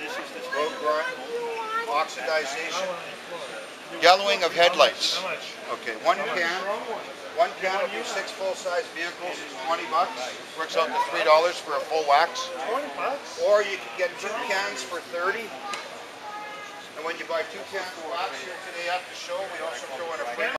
this is the road grime, oxidization, yellowing of headlights. Okay, one can, one can of these six full-size vehicles is twenty bucks. Works out to three dollars for a full wax. Twenty bucks? Or you can get two cans for thirty. And when you buy two cans of wax here today at the show, we also